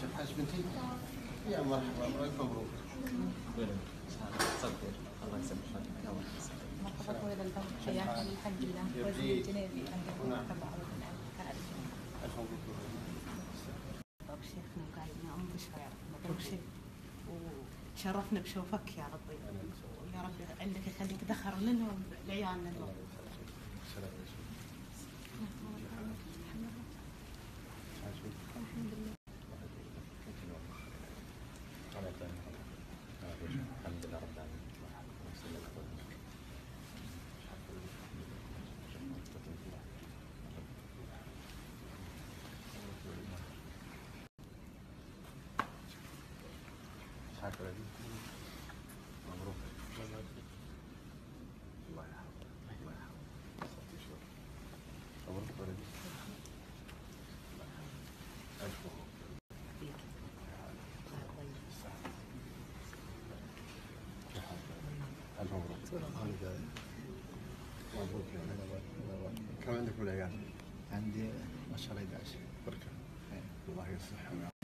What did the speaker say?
شوف حاج بنتي يا مرحبا الف مبروك الله يسلمك. مرحبا الحمد لله. وزير نعم. ألف مبروك مبروك. شيخنا ام بشرى يا رب مبروك شيخ. وشرفنا بشوفك يا ربي. ويا رب عندك يخليك ذخر لنا ولعيالنا الحمد لله رب العالمين. مبروك الله يحفظك الله يحفظك مبروك ولدي ألف مبروك ألف مبروك مبروك كم عندك من العيال؟ عندي ما شاء الله 11 بركة الله يصلحهم